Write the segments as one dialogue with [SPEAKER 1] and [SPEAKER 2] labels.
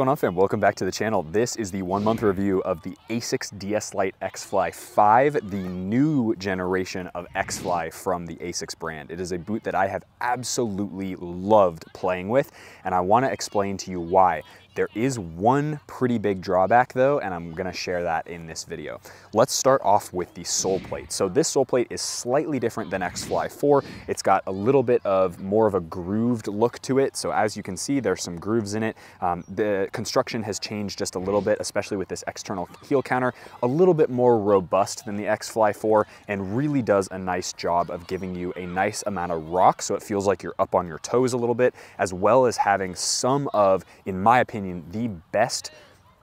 [SPEAKER 1] going on fam? Welcome back to the channel. This is the one month review of the ASICS DS Light X-Fly 5, the new generation of X-Fly from the ASICS brand. It is a boot that I have absolutely loved playing with and I want to explain to you why. There is one pretty big drawback though, and I'm gonna share that in this video. Let's start off with the sole plate. So this sole plate is slightly different than X-Fly 4. It's got a little bit of more of a grooved look to it. So as you can see, there's some grooves in it. Um, the construction has changed just a little bit, especially with this external heel counter, a little bit more robust than the X-Fly 4 and really does a nice job of giving you a nice amount of rock. So it feels like you're up on your toes a little bit, as well as having some of, in my opinion, opinion, the best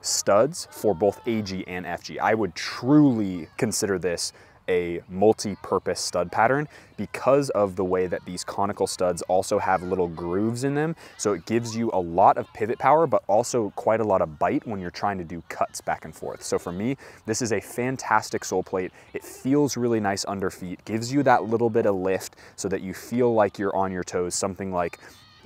[SPEAKER 1] studs for both AG and FG. I would truly consider this a multi-purpose stud pattern because of the way that these conical studs also have little grooves in them. So it gives you a lot of pivot power, but also quite a lot of bite when you're trying to do cuts back and forth. So for me, this is a fantastic sole plate. It feels really nice under feet, gives you that little bit of lift so that you feel like you're on your toes, something like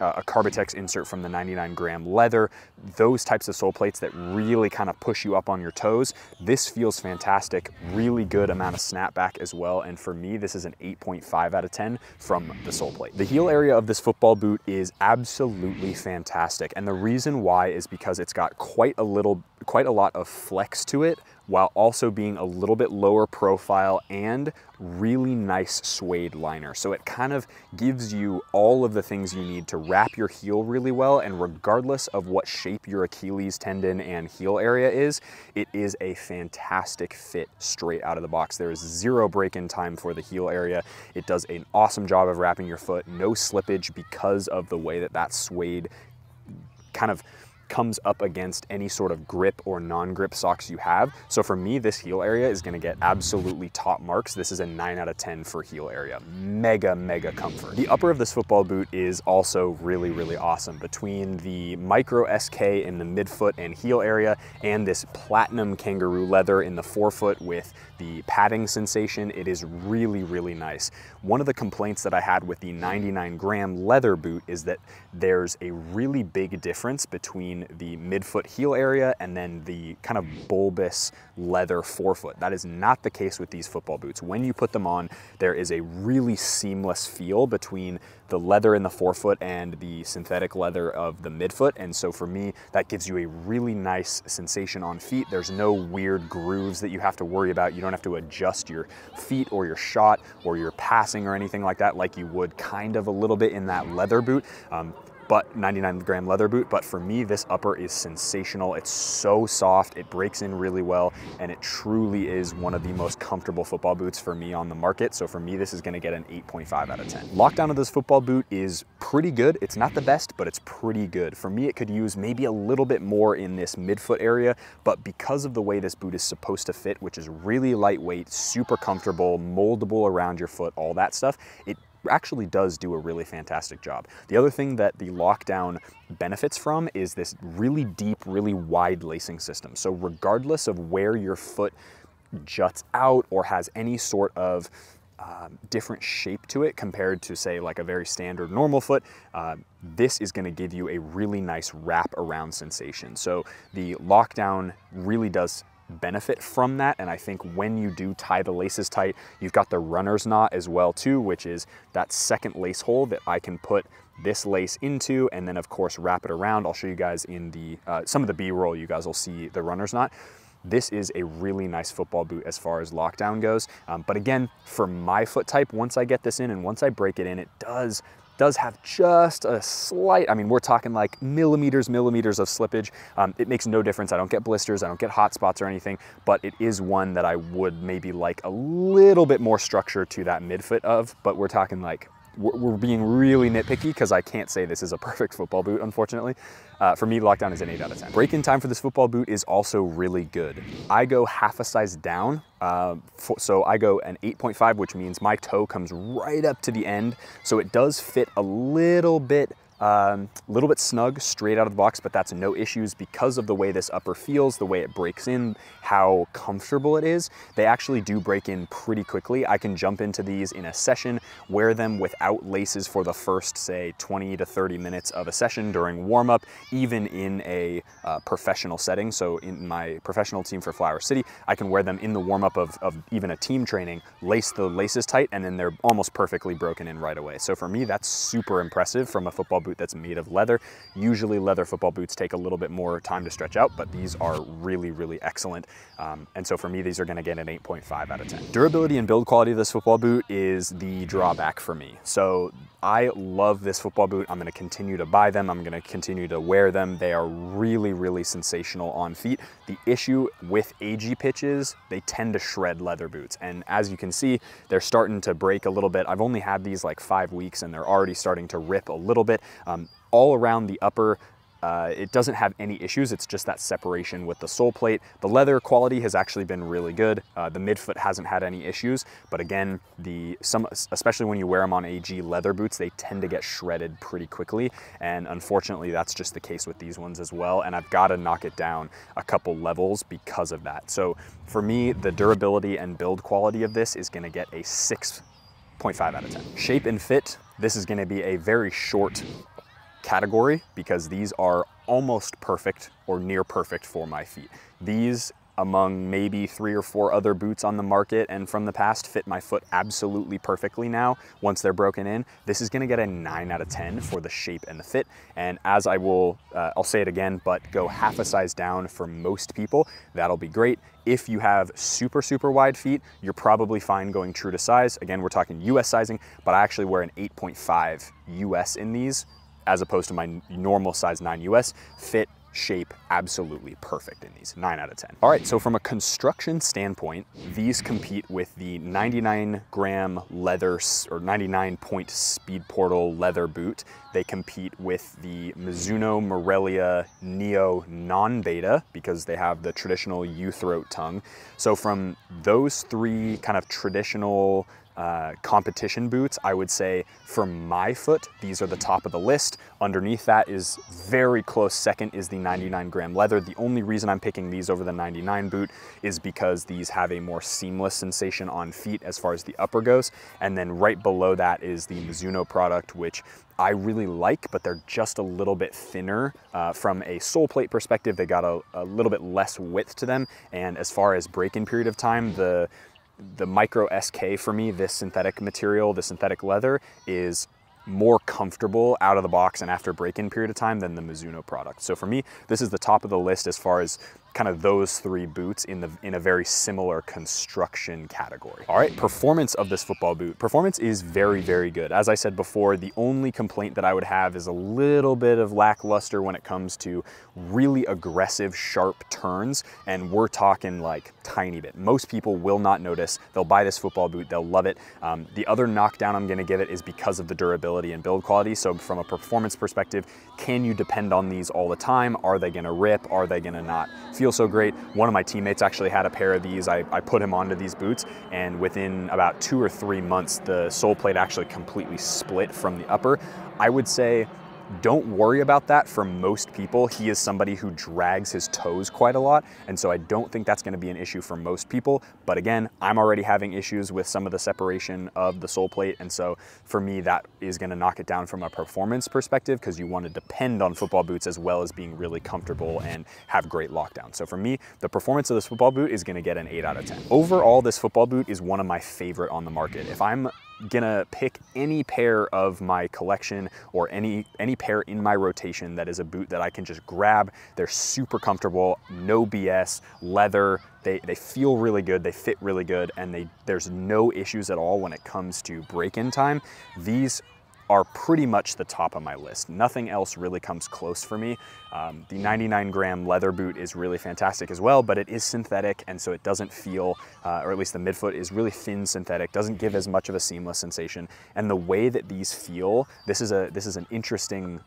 [SPEAKER 1] uh, a Carbitex insert from the 99 gram leather, those types of sole plates that really kind of push you up on your toes. This feels fantastic, really good amount of snapback as well. And for me, this is an 8.5 out of 10 from the sole plate. The heel area of this football boot is absolutely fantastic. And the reason why is because it's got quite a little, quite a lot of flex to it while also being a little bit lower profile and really nice suede liner. So it kind of gives you all of the things you need to wrap your heel really well and regardless of what shape your Achilles tendon and heel area is, it is a fantastic fit straight out of the box. There is zero break-in time for the heel area. It does an awesome job of wrapping your foot, no slippage because of the way that that suede kind of comes up against any sort of grip or non-grip socks you have. So for me, this heel area is gonna get absolutely top marks. This is a nine out of 10 for heel area. Mega, mega comfort. The upper of this football boot is also really, really awesome. Between the micro SK in the midfoot and heel area and this platinum kangaroo leather in the forefoot with the padding sensation, it is really, really nice. One of the complaints that I had with the 99 gram leather boot is that there's a really big difference between the midfoot heel area and then the kind of bulbous leather forefoot. That is not the case with these football boots. When you put them on, there is a really seamless feel between the leather in the forefoot and the synthetic leather of the midfoot. And so for me, that gives you a really nice sensation on feet. There's no weird grooves that you have to worry about. You don't have to adjust your feet or your shot or your passing or anything like that like you would kind of a little bit in that leather boot. Um, but 99 gram leather boot. But for me, this upper is sensational. It's so soft, it breaks in really well, and it truly is one of the most comfortable football boots for me on the market. So for me, this is gonna get an 8.5 out of 10. Lockdown of this football boot is pretty good. It's not the best, but it's pretty good. For me, it could use maybe a little bit more in this midfoot area, but because of the way this boot is supposed to fit, which is really lightweight, super comfortable, moldable around your foot, all that stuff, it actually does do a really fantastic job. The other thing that the lockdown benefits from is this really deep, really wide lacing system. So regardless of where your foot juts out or has any sort of um, different shape to it compared to say like a very standard normal foot, uh, this is gonna give you a really nice wrap around sensation. So the lockdown really does benefit from that. And I think when you do tie the laces tight, you've got the runner's knot as well too, which is that second lace hole that I can put this lace into and then of course wrap it around. I'll show you guys in the, uh, some of the B-roll, you guys will see the runner's knot. This is a really nice football boot as far as lockdown goes. Um, but again, for my foot type, once I get this in and once I break it in, it does does have just a slight, I mean, we're talking like millimeters, millimeters of slippage. Um, it makes no difference. I don't get blisters, I don't get hot spots or anything, but it is one that I would maybe like a little bit more structure to that midfoot of, but we're talking like we're being really nitpicky because I can't say this is a perfect football boot, unfortunately. Uh, for me, Lockdown is an 8 out of 10. Break-in time for this football boot is also really good. I go half a size down, uh, for, so I go an 8.5, which means my toe comes right up to the end, so it does fit a little bit a um, little bit snug straight out of the box, but that's no issues because of the way this upper feels, the way it breaks in, how comfortable it is. They actually do break in pretty quickly. I can jump into these in a session, wear them without laces for the first, say, 20 to 30 minutes of a session during warm up, even in a uh, professional setting. So in my professional team for Flower City, I can wear them in the warm up of, of even a team training, lace the laces tight, and then they're almost perfectly broken in right away. So for me, that's super impressive from a football boot that's made of leather. Usually leather football boots take a little bit more time to stretch out, but these are really, really excellent. Um, and so for me, these are gonna get an 8.5 out of 10. Durability and build quality of this football boot is the drawback for me. So I love this football boot. I'm gonna continue to buy them. I'm gonna continue to wear them. They are really, really sensational on feet. The issue with AG pitches, they tend to shred leather boots. And as you can see, they're starting to break a little bit. I've only had these like five weeks and they're already starting to rip a little bit. Um, all around the upper uh, it doesn't have any issues. It's just that separation with the sole plate. The leather quality has actually been really good. Uh, the midfoot hasn't had any issues, but again, the some especially when you wear them on AG leather boots, they tend to get shredded pretty quickly. And unfortunately, that's just the case with these ones as well. And I've got to knock it down a couple levels because of that. So for me, the durability and build quality of this is going to get a 6.5 out of 10. Shape and fit, this is going to be a very short category because these are almost perfect or near perfect for my feet. These among maybe three or four other boots on the market and from the past fit my foot absolutely perfectly now once they're broken in. This is gonna get a nine out of 10 for the shape and the fit. And as I will, uh, I'll say it again, but go half a size down for most people, that'll be great. If you have super, super wide feet, you're probably fine going true to size. Again, we're talking US sizing, but I actually wear an 8.5 US in these as opposed to my normal size 9 US, fit, shape, absolutely perfect in these, 9 out of 10. All right, so from a construction standpoint, these compete with the 99 gram leather or 99 point speed portal leather boot. They compete with the Mizuno Morelia Neo non-beta because they have the traditional U-throat tongue. So from those three kind of traditional uh, competition boots, I would say for my foot, these are the top of the list. Underneath that is very close second is the 99 gram leather. The only reason I'm picking these over the 99 boot is because these have a more seamless sensation on feet as far as the upper goes. And then right below that is the Mizuno product, which I really like, but they're just a little bit thinner uh, from a sole plate perspective. They got a, a little bit less width to them. And as far as break-in period of time, the the micro SK for me, this synthetic material, the synthetic leather is more comfortable out of the box and after break-in period of time than the Mizuno product. So for me, this is the top of the list as far as kind of those three boots in the in a very similar construction category. All right, performance of this football boot. Performance is very, very good. As I said before, the only complaint that I would have is a little bit of lackluster when it comes to really aggressive, sharp turns, and we're talking like tiny bit. Most people will not notice. They'll buy this football boot, they'll love it. Um, the other knockdown I'm gonna give it is because of the durability and build quality. So from a performance perspective, can you depend on these all the time? Are they gonna rip? Are they gonna not? Feel so great. One of my teammates actually had a pair of these. I, I put him onto these boots and within about two or three months, the sole plate actually completely split from the upper. I would say don't worry about that for most people. He is somebody who drags his toes quite a lot, and so I don't think that's gonna be an issue for most people. But again, I'm already having issues with some of the separation of the sole plate, and so for me, that is gonna knock it down from a performance perspective because you wanna depend on football boots as well as being really comfortable and have great lockdown. So for me, the performance of this football boot is gonna get an eight out of 10. Overall, this football boot is one of my favorite on the market. If I'm gonna pick any pair of my collection or any any pair in my rotation that is a boot that I can just grab. They're super comfortable, no BS, leather. They, they feel really good, they fit really good, and they there's no issues at all when it comes to break-in time. These are pretty much the top of my list. Nothing else really comes close for me. Um, the 99 gram leather boot is really fantastic as well, but it is synthetic and so it doesn't feel, uh, or at least the midfoot is really thin synthetic, doesn't give as much of a seamless sensation. And the way that these feel, this is, a, this is an interesting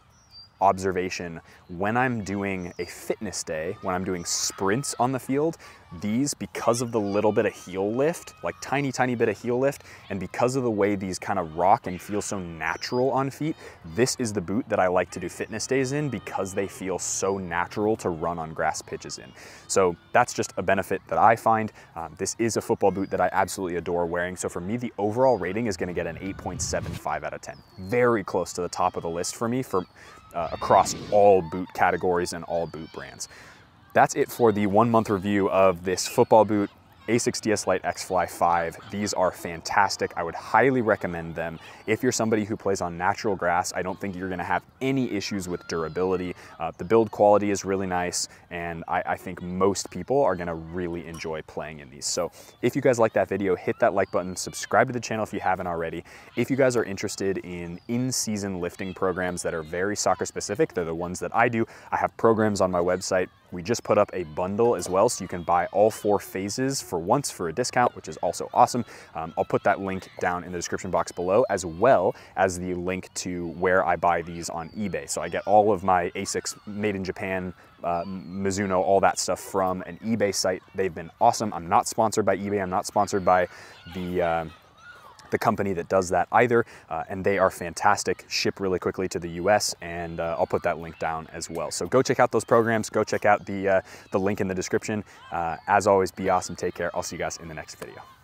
[SPEAKER 1] observation when I'm doing a fitness day, when I'm doing sprints on the field, these, because of the little bit of heel lift, like tiny, tiny bit of heel lift, and because of the way these kind of rock and feel so natural on feet, this is the boot that I like to do fitness days in because they feel so natural to run on grass pitches in. So that's just a benefit that I find. Um, this is a football boot that I absolutely adore wearing. So for me, the overall rating is gonna get an 8.75 out of 10. Very close to the top of the list for me for uh, across all boot categories and all boot brands. That's it for the one month review of this football boot Asics DS Light X Fly 5. These are fantastic. I would highly recommend them. If you're somebody who plays on natural grass, I don't think you're gonna have any issues with durability. Uh, the build quality is really nice, and I, I, think most people are gonna really enjoy playing in these. So if you guys like that video, hit that like button, subscribe to the channel if you haven't already. If you guys are interested in in-season lifting programs that are very soccer specific, they're the ones that I do. I have programs on my website we just put up a bundle as well, so you can buy all four phases for once for a discount, which is also awesome. Um, I'll put that link down in the description box below, as well as the link to where I buy these on eBay. So I get all of my ASICs made in Japan, uh, Mizuno, all that stuff from an eBay site. They've been awesome. I'm not sponsored by eBay. I'm not sponsored by the uh, the company that does that either, uh, and they are fantastic, ship really quickly to the US, and uh, I'll put that link down as well. So go check out those programs, go check out the, uh, the link in the description. Uh, as always, be awesome, take care. I'll see you guys in the next video.